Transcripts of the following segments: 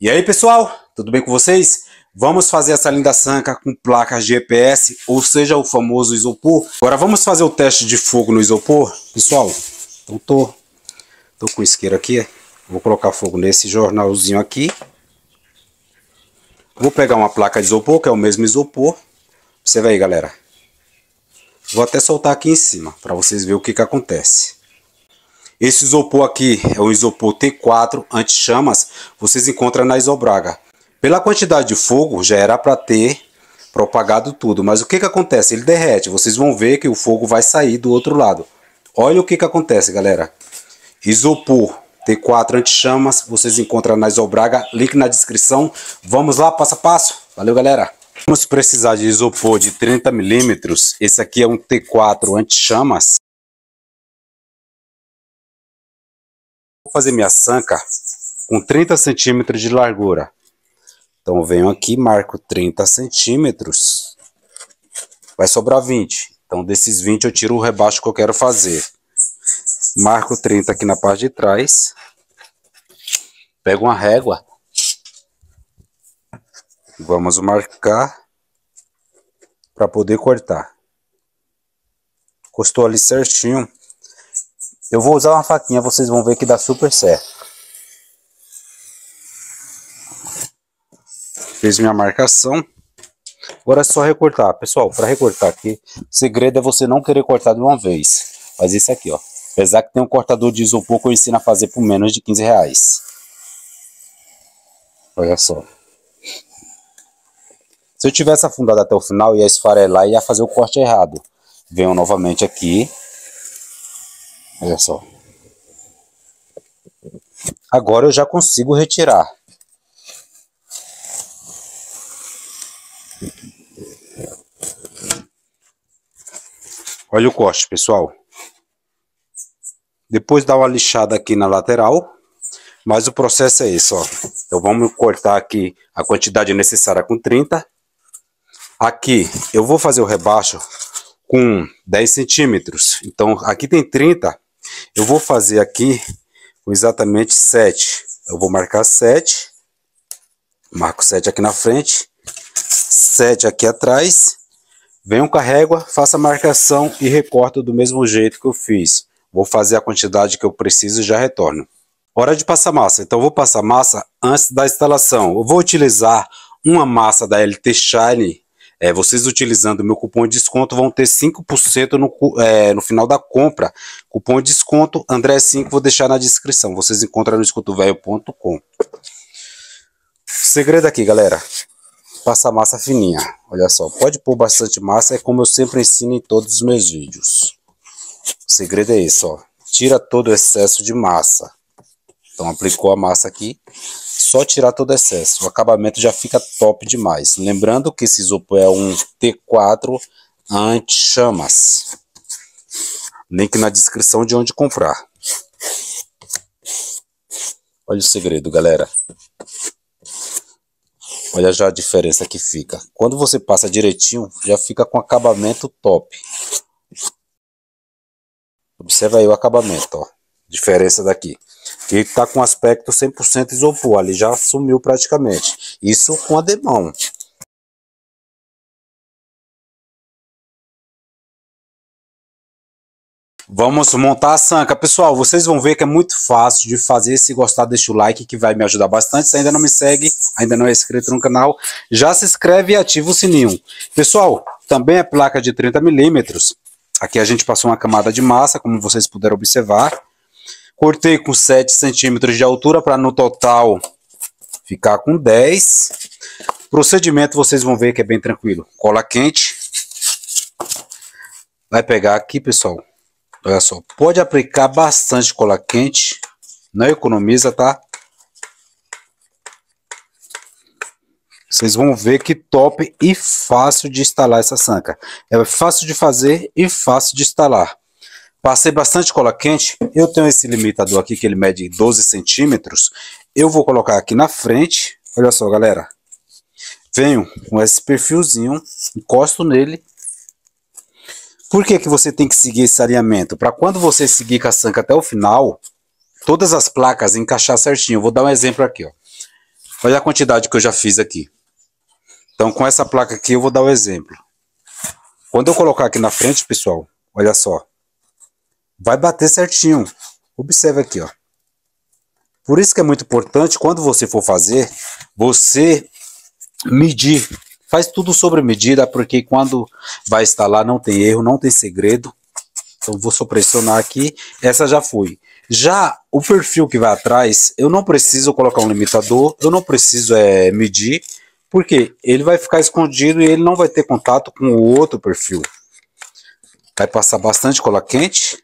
E aí pessoal, tudo bem com vocês? Vamos fazer essa linda sanca com placas GPS, ou seja, o famoso isopor. Agora vamos fazer o teste de fogo no isopor. Pessoal, então tô, tô com isqueiro aqui, vou colocar fogo nesse jornalzinho aqui. Vou pegar uma placa de isopor, que é o mesmo isopor. Você vê aí galera. Vou até soltar aqui em cima, para vocês verem o que que acontece. Esse isopor aqui é o isopor T4 anti-chamas, vocês encontram na Isobraga. Pela quantidade de fogo, já era para ter propagado tudo, mas o que que acontece? Ele derrete, vocês vão ver que o fogo vai sair do outro lado. Olha o que que acontece, galera. Isopor T4 anti-chamas, vocês encontram na Isobraga, link na descrição. Vamos lá, passo a passo. Valeu, galera. Vamos precisar de isopor de 30 milímetros. Esse aqui é um T4 anti-chamas. Vou fazer minha sanca com 30 centímetros de largura. Então venho aqui, marco 30 centímetros. Vai sobrar 20. Então desses 20 eu tiro o rebaixo que eu quero fazer. Marco 30 aqui na parte de trás. Pego uma régua. Vamos marcar para poder cortar. Costou ali certinho. Eu vou usar uma faquinha, vocês vão ver que dá super certo. Fiz minha marcação. Agora é só recortar. Pessoal, para recortar aqui, o segredo é você não querer cortar de uma vez. Faz isso aqui, ó. Apesar que tem um cortador de isopor que eu ensino a fazer por menos de 15 reais. Olha só. Se eu tivesse afundado até o final, ia esfarelar e ia fazer o corte errado. Venho novamente aqui. Olha só. Agora eu já consigo retirar. Olha o corte, pessoal. Depois dá uma lixada aqui na lateral. Mas o processo é esse, ó. Então vamos cortar aqui a quantidade necessária com 30. Aqui eu vou fazer o rebaixo com 10 centímetros. Então aqui tem 30, eu vou fazer aqui com exatamente 7. Eu vou marcar 7. Marco 7 aqui na frente. 7 aqui atrás. Venho com a régua, faço a marcação e recorto do mesmo jeito que eu fiz. Vou fazer a quantidade que eu preciso e já retorno. Hora de passar massa. Então vou passar massa antes da instalação. Eu vou utilizar uma massa da LT Shine é, vocês utilizando meu cupom de desconto vão ter 5% no, é, no final da compra. Cupom de desconto André5 vou deixar na descrição. Vocês encontram no escutovelho.com. Segredo aqui, galera. Passar massa fininha. Olha só, pode pôr bastante massa, é como eu sempre ensino em todos os meus vídeos. O segredo é esse, ó. Tira todo o excesso de massa. Então aplicou a massa aqui, só tirar todo o excesso. O acabamento já fica top demais. Lembrando que esse isopor é um T4 anti-chamas. Link na descrição de onde comprar. Olha o segredo, galera. Olha já a diferença que fica. Quando você passa direitinho, já fica com acabamento top. Observa aí o acabamento, ó. Diferença daqui que está com aspecto 100% isopor, ali já sumiu praticamente. Isso com a demão. Vamos montar a sanca. Pessoal, vocês vão ver que é muito fácil de fazer. Se gostar, deixa o like que vai me ajudar bastante. Se ainda não me segue, ainda não é inscrito no canal, já se inscreve e ativa o sininho. Pessoal, também é placa de 30 milímetros. Aqui a gente passou uma camada de massa, como vocês puderam observar. Cortei com 7 centímetros de altura para no total ficar com 10. Procedimento vocês vão ver que é bem tranquilo. Cola quente. Vai pegar aqui, pessoal. Olha só, pode aplicar bastante cola quente. Não economiza, tá? Vocês vão ver que top e fácil de instalar essa sanca. É fácil de fazer e fácil de instalar. Passei bastante cola quente. Eu tenho esse limitador aqui que ele mede 12 centímetros. Eu vou colocar aqui na frente. Olha só, galera. Venho com esse perfilzinho, encosto nele. Por que, que você tem que seguir esse alinhamento? Para quando você seguir com a sanca até o final, todas as placas encaixar certinho. Eu vou dar um exemplo aqui, ó. Olha a quantidade que eu já fiz aqui. Então, com essa placa aqui, eu vou dar o um exemplo. Quando eu colocar aqui na frente, pessoal, olha só. Vai bater certinho. Observe aqui, ó. Por isso que é muito importante, quando você for fazer, você medir. Faz tudo sobre medida, porque quando vai instalar não tem erro, não tem segredo. Então vou só pressionar aqui. Essa já foi. Já o perfil que vai atrás, eu não preciso colocar um limitador, eu não preciso é, medir, porque ele vai ficar escondido e ele não vai ter contato com o outro perfil. Vai passar bastante cola quente.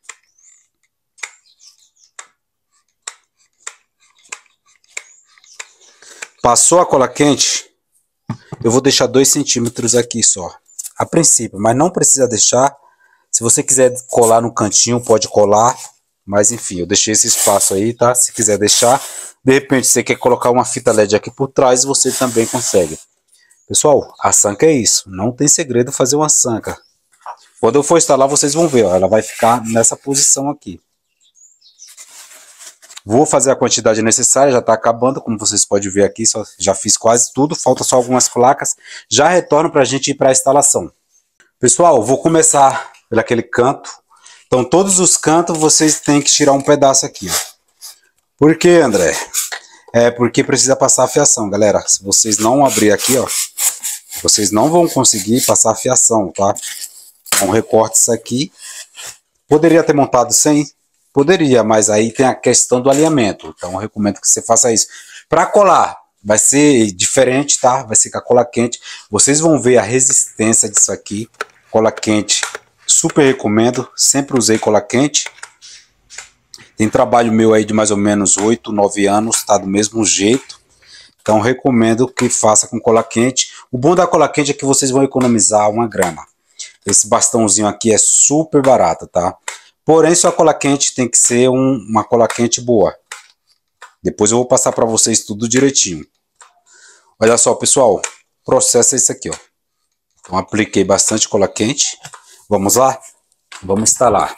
Passou a cola quente, eu vou deixar 2 centímetros aqui só. A princípio, mas não precisa deixar. Se você quiser colar no cantinho, pode colar. Mas enfim, eu deixei esse espaço aí, tá? Se quiser deixar. De repente, você quer colocar uma fita LED aqui por trás, você também consegue. Pessoal, a sanca é isso. Não tem segredo fazer uma sanca. Quando eu for instalar, vocês vão ver. Ó, ela vai ficar nessa posição aqui. Vou fazer a quantidade necessária, já está acabando, como vocês podem ver aqui, só, já fiz quase tudo, falta só algumas placas. Já retorno para a gente ir para a instalação. Pessoal, vou começar pelaquele canto. Então, todos os cantos vocês têm que tirar um pedaço aqui. Ó. Por que, André? É porque precisa passar a fiação, galera. Se vocês não abrir aqui, ó, vocês não vão conseguir passar a fiação, tá? Então, recorte isso aqui. Poderia ter montado sem, Poderia, mas aí tem a questão do alinhamento. Então eu recomendo que você faça isso. Para colar, vai ser diferente, tá? Vai ser com a cola quente. Vocês vão ver a resistência disso aqui. Cola quente, super recomendo. Sempre usei cola quente. Tem trabalho meu aí de mais ou menos 8, 9 anos, tá do mesmo jeito. Então recomendo que faça com cola quente. O bom da cola quente é que vocês vão economizar uma grama. Esse bastãozinho aqui é super barato, tá? Porém, sua cola quente tem que ser um, uma cola quente boa. Depois eu vou passar para vocês tudo direitinho. Olha só, pessoal. Processo é isso aqui, ó. Então, apliquei bastante cola quente. Vamos lá? Vamos instalar.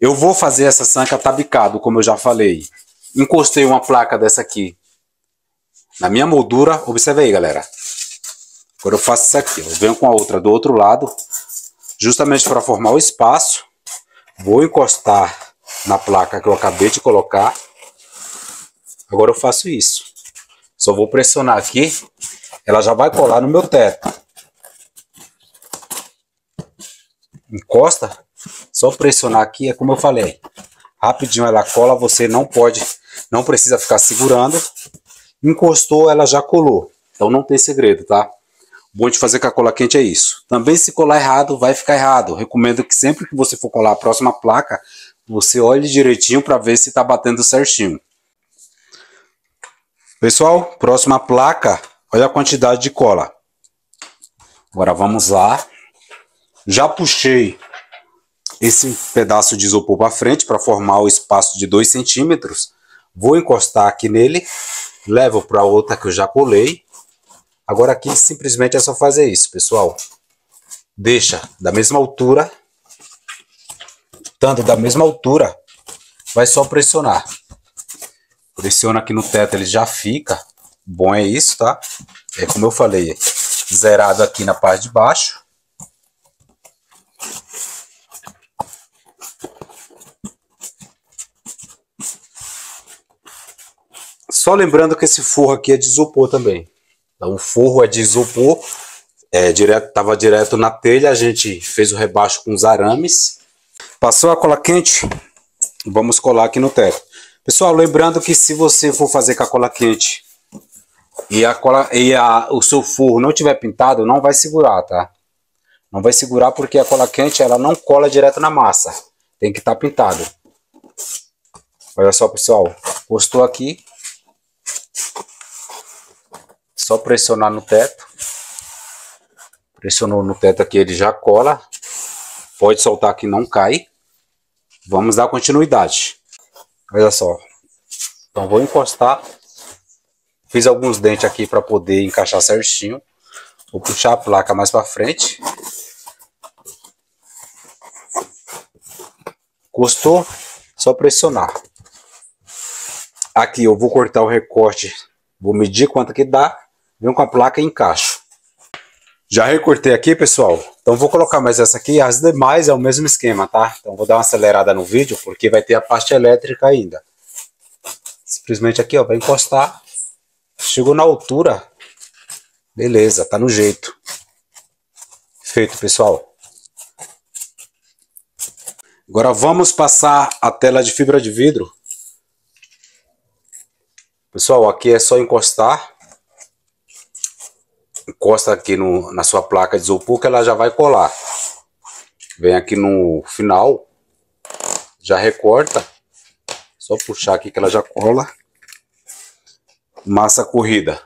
Eu vou fazer essa sanca tabicado, como eu já falei. Encostei uma placa dessa aqui na minha moldura. Observe aí, galera. Agora eu faço isso aqui. Eu venho com a outra do outro lado. Justamente para formar o espaço. Vou encostar na placa que eu acabei de colocar. Agora eu faço isso. Só vou pressionar aqui. Ela já vai colar no meu teto. Encosta. Só pressionar aqui, é como eu falei. Rapidinho ela cola, você não pode, não precisa ficar segurando. Encostou, ela já colou. Então não tem segredo, tá? Bom de fazer com a cola quente é isso. Também se colar errado, vai ficar errado. recomendo que sempre que você for colar a próxima placa, você olhe direitinho para ver se está batendo certinho. Pessoal, próxima placa, olha a quantidade de cola. Agora vamos lá. Já puxei esse pedaço de isopor para frente para formar o espaço de 2 centímetros. Vou encostar aqui nele, levo para outra que eu já colei Agora aqui simplesmente é só fazer isso, pessoal. Deixa da mesma altura. Tanto da mesma altura. Vai só pressionar. Pressiona aqui no teto, ele já fica. Bom é isso, tá? É como eu falei, zerado aqui na parte de baixo. Só lembrando que esse forro aqui é de isopor também. Então, o forro é de isopor, é, direto, estava direto na telha, a gente fez o rebaixo com os arames. Passou a cola quente, vamos colar aqui no teto. Pessoal, lembrando que se você for fazer com a cola quente e, a cola, e a, o seu forro não tiver pintado, não vai segurar, tá? Não vai segurar porque a cola quente ela não cola direto na massa. Tem que estar tá pintado. Olha só, pessoal. Postou aqui. Só pressionar no teto. Pressionou no teto aqui, ele já cola. Pode soltar que não cai. Vamos dar continuidade. Olha só. Então vou encostar. Fiz alguns dentes aqui para poder encaixar certinho. Vou puxar a placa mais para frente. Encostou, só pressionar. Aqui eu vou cortar o recorte Vou medir quanto que dá, venho com a placa e encaixo. Já recortei aqui, pessoal. Então vou colocar mais essa aqui. As demais é o mesmo esquema, tá? Então vou dar uma acelerada no vídeo, porque vai ter a parte elétrica ainda. Simplesmente aqui, ó, vai encostar. Chegou na altura. Beleza, tá no jeito. Feito, pessoal. Agora vamos passar a tela de fibra de vidro. Pessoal, aqui é só encostar encosta aqui no, na sua placa de isopor que ela já vai colar. Vem aqui no final, já recorta, só puxar aqui que ela já cola. Massa corrida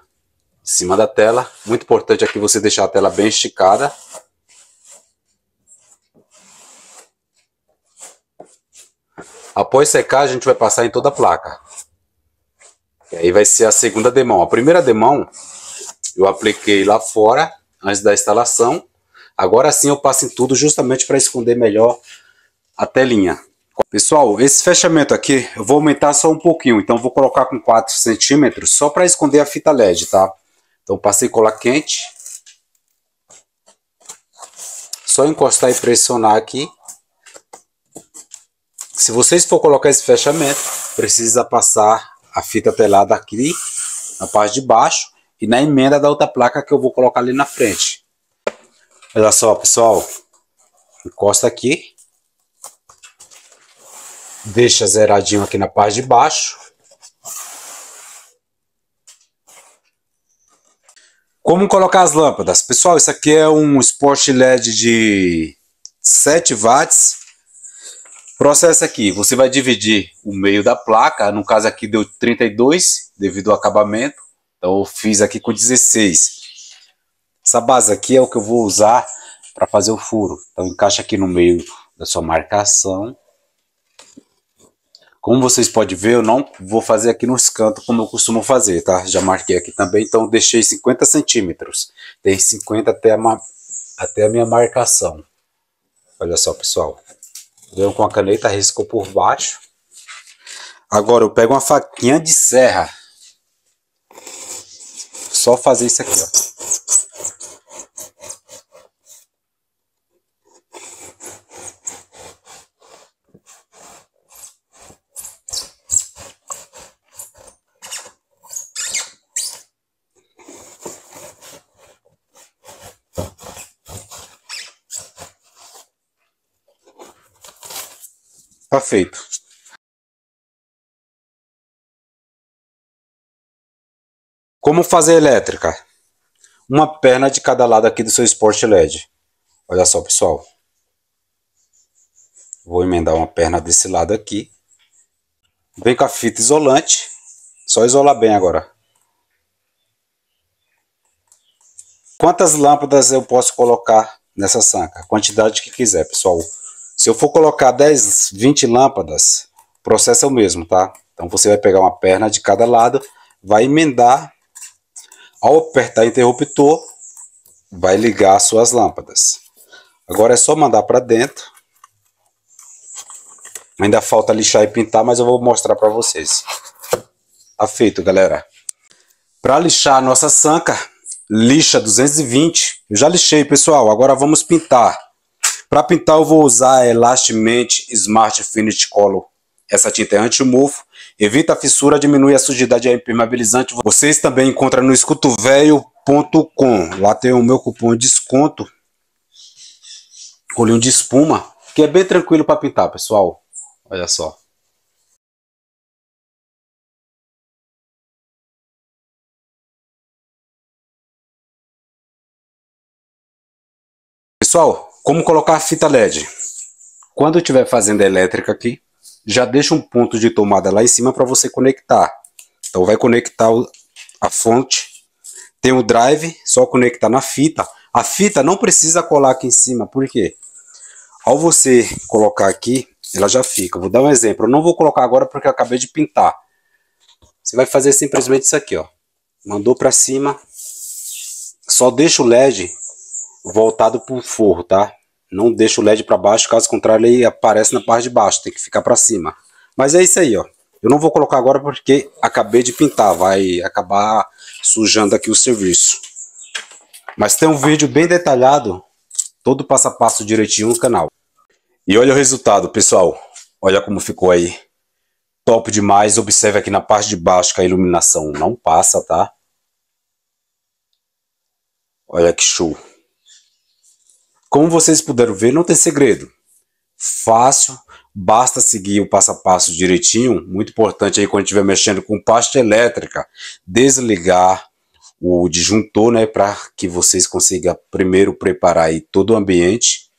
em cima da tela, muito importante aqui você deixar a tela bem esticada. Após secar, a gente vai passar em toda a placa. E aí vai ser a segunda demão. A primeira demão eu apliquei lá fora, antes da instalação. Agora sim eu passo em tudo justamente para esconder melhor a telinha. Pessoal, esse fechamento aqui eu vou aumentar só um pouquinho, então vou colocar com 4 centímetros só para esconder a fita LED, tá? Então passei cola quente. Só encostar e pressionar aqui. Se vocês for colocar esse fechamento, precisa passar a fita telada aqui na parte de baixo e na emenda da outra placa que eu vou colocar ali na frente. Olha só, pessoal. Encosta aqui. Deixa zeradinho aqui na parte de baixo. Como colocar as lâmpadas? Pessoal, isso aqui é um Sport LED de 7 watts. Processo aqui, você vai dividir o meio da placa, no caso aqui deu 32, devido ao acabamento. Então eu fiz aqui com 16. Essa base aqui é o que eu vou usar para fazer o furo. Então encaixa aqui no meio da sua marcação. Como vocês podem ver, eu não vou fazer aqui nos cantos como eu costumo fazer, tá? Já marquei aqui também, então deixei 50 centímetros. Tem 50 até a, até a minha marcação. Olha só, pessoal. Venho com a caneta, riscou por baixo. Agora eu pego uma faquinha de serra só fazer isso aqui, ó. Tá feito. Como fazer elétrica? Uma perna de cada lado aqui do seu Sport LED. Olha só, pessoal. Vou emendar uma perna desse lado aqui. Vem com a fita isolante. Só isolar bem agora. Quantas lâmpadas eu posso colocar nessa sanca? Quantidade que quiser, pessoal. Se eu for colocar 10, 20 lâmpadas, o processo é o mesmo, tá? Então você vai pegar uma perna de cada lado, vai emendar ao apertar interruptor, vai ligar as suas lâmpadas. Agora é só mandar para dentro. Ainda falta lixar e pintar, mas eu vou mostrar para vocês. Tá feito, galera. Para lixar a nossa sanca, lixa 220. Eu já lixei, pessoal. Agora vamos pintar. Para pintar eu vou usar a Elastimate Smart Finish Color essa tinta é anti-mofo, evita a fissura, diminui a sujidade e é impermeabilizante. Vocês também encontram no escutovelho.com. Lá tem o meu cupom de desconto. Colinho de espuma, que é bem tranquilo para pintar, pessoal. Olha só. Pessoal, como colocar a fita LED? Quando eu estiver fazendo a elétrica aqui, já deixa um ponto de tomada lá em cima para você conectar. Então vai conectar a fonte, tem o drive, só conectar na fita. A fita não precisa colar aqui em cima, por quê? Ao você colocar aqui, ela já fica. Vou dar um exemplo, eu não vou colocar agora porque eu acabei de pintar. Você vai fazer simplesmente isso aqui, ó. Mandou para cima, só deixa o LED voltado para o forro, tá? Não deixa o LED para baixo, caso contrário ele aparece na parte de baixo, tem que ficar para cima. Mas é isso aí, ó. Eu não vou colocar agora porque acabei de pintar, vai acabar sujando aqui o serviço. Mas tem um vídeo bem detalhado, todo passo a passo direitinho no canal. E olha o resultado, pessoal. Olha como ficou aí. Top demais. Observe aqui na parte de baixo que a iluminação não passa, tá? Olha que show. Como vocês puderam ver, não tem segredo. Fácil, basta seguir o passo a passo direitinho. Muito importante aí quando estiver mexendo com pasta elétrica, desligar o disjuntor, né, para que vocês consigam primeiro preparar aí todo o ambiente,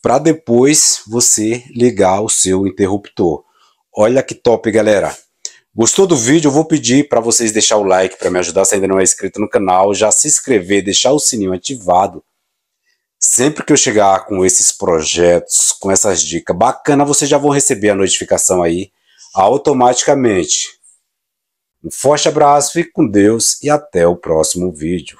para depois você ligar o seu interruptor. Olha que top, galera. Gostou do vídeo? Eu vou pedir para vocês deixar o like para me ajudar se ainda não é inscrito no canal, já se inscrever, deixar o sininho ativado. Sempre que eu chegar com esses projetos, com essas dicas bacana, vocês já vão receber a notificação aí automaticamente. Um forte abraço, fique com Deus e até o próximo vídeo.